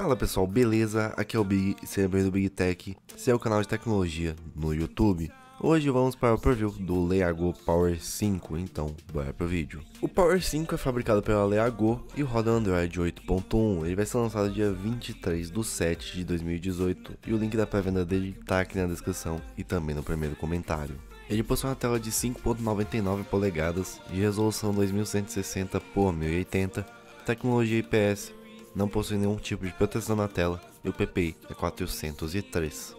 Fala pessoal, beleza? Aqui é o Big, seja bem do Big Tech, seu canal de tecnologia no YouTube. Hoje vamos para o preview do Leago Power 5, então bora pro vídeo. O Power 5 é fabricado pela Leago e roda Android 8.1. Ele vai ser lançado dia 23 de 7 de 2018 e o link da pré-venda dele tá aqui na descrição e também no primeiro comentário. Ele possui uma tela de 5.99 polegadas de resolução 2160 por 1080, tecnologia IPS, não possui nenhum tipo de proteção na tela e o PPI é 403.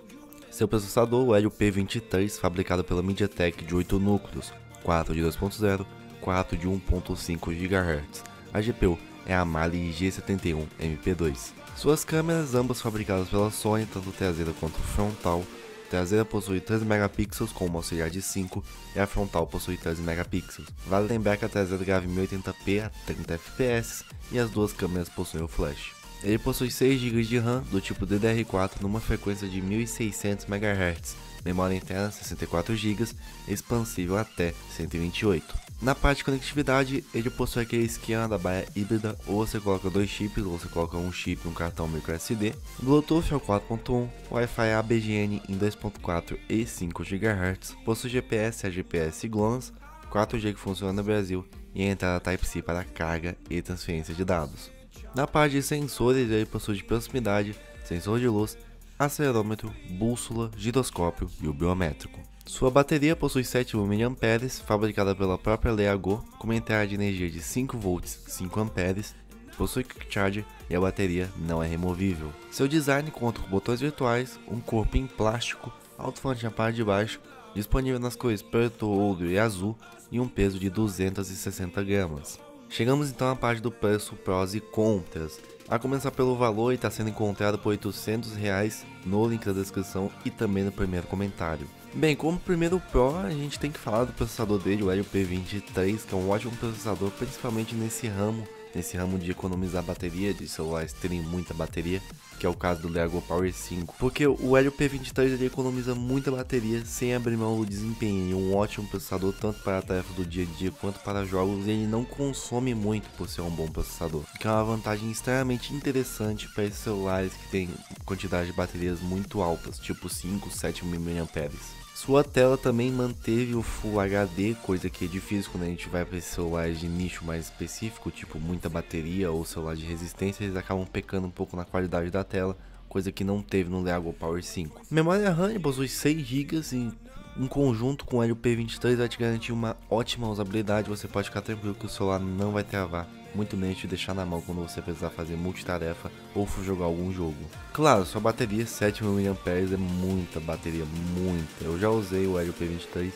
Seu processador, o Helio P23, fabricado pela MediaTek de 8 núcleos, 4 de 2.0, 4 de 1.5 GHz. A GPU é a Mali G71 MP2. Suas câmeras, ambas fabricadas pela Sony, tanto traseira quanto frontal, traseira possui 13 megapixels com uma auxiliar de 5 e a frontal possui 13 megapixels. Vale lembrar que a traseira grava em 1080p a 30 fps e as duas câmeras possuem o flash. Ele possui 6 GB de RAM do tipo DDR4 numa frequência de 1600 MHz, memória interna 64 GB, expansível até 128. Na parte de conectividade, ele possui aquele esquema da baia híbrida, ou você coloca dois chips, ou você coloca um chip e um cartão microSD, Bluetooth ao 4.1, Wi-Fi ABGN em 2.4 e 5 GHz, possui GPS a GPS GLONASS, 4G que funciona no Brasil e entrada Type-C para carga e transferência de dados. Na parte de sensores, ele possui de proximidade, sensor de luz, acelerômetro, bússola, giroscópio e o biométrico. Sua bateria possui 7 mAh, fabricada pela própria Leago, com entrada de energia de 5 volts 5 amperes, possui quick charge e a bateria não é removível. Seu design conta com botões virtuais, um corpo em plástico, alto-falante na parte de baixo, disponível nas cores preto, ouro e azul e um peso de 260 gramas. Chegamos então à parte do preço, prós e contras. A começar pelo valor, está sendo encontrado por 800 reais no link da descrição e também no primeiro comentário. Bem, como primeiro Pro, a gente tem que falar do processador dele, o Helio P23, que é um ótimo processador, principalmente nesse ramo, nesse ramo de economizar bateria, de celulares terem muita bateria, que é o caso do Lego Power 5. Porque o Helio P23 ele economiza muita bateria sem abrir mão do desempenho, é um ótimo processador tanto para a tarefa do dia a dia quanto para jogos, e ele não consome muito por ser um bom processador, que é uma vantagem extremamente interessante para esses celulares que têm quantidade de baterias muito altas, tipo 5, 7 mAh. Sua tela também manteve o Full HD, coisa que é difícil quando a gente vai para celulares de nicho mais específico, tipo muita bateria ou celular de resistência, eles acabam pecando um pouco na qualidade da tela, coisa que não teve no Leago Power 5. Memória RAM possui 6 GB e em conjunto com o Helio P23 vai te garantir uma ótima usabilidade, você pode ficar tranquilo que o celular não vai travar muito nem te deixar na mão quando você precisar fazer multitarefa ou for jogar algum jogo. Claro, sua bateria 7000 mAh é muita bateria, muita. Eu já usei o Helio P23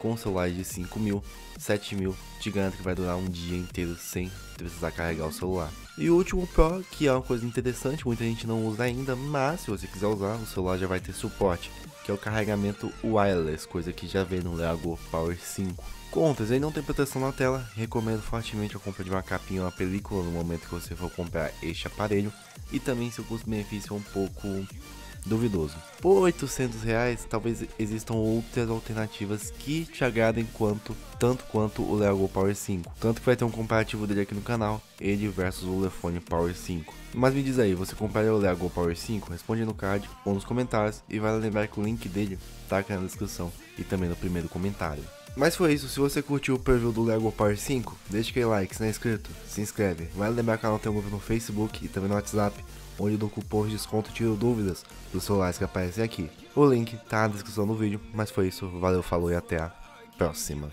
com celulares de 5000, 7000, te garanto que vai durar um dia inteiro sem precisar carregar o celular. E o último Pro, que é uma coisa interessante, muita gente não usa ainda, mas se você quiser usar, o celular já vai ter suporte, que é o carregamento wireless, coisa que já vem no Leago Power 5. Contras, ele não tem proteção na tela, recomendo fortemente a compra de uma capinha ou uma película no momento que você for comprar este aparelho e também seu custo-benefício é um pouco duvidoso. Por 800 reais, talvez existam outras alternativas que te agradem quanto, tanto quanto o Lego Power 5. Tanto que vai ter um comparativo dele aqui no canal, ele versus o Lefone Power 5. Mas me diz aí, você compraria o Lego Power 5? Responde no card ou nos comentários e vale lembrar que o link dele tá aqui na descrição e também no primeiro comentário. Mas foi isso, se você curtiu o preview do Lego Power 5, deixa aquele like, se não é inscrito, se inscreve. Vale lembrar que o canal tem um grupo no Facebook e também no WhatsApp, onde do cupom de desconto tiro dúvidas dos celulares que aparecem aqui. O link tá na descrição do vídeo, mas foi isso, valeu, falou e até a próxima.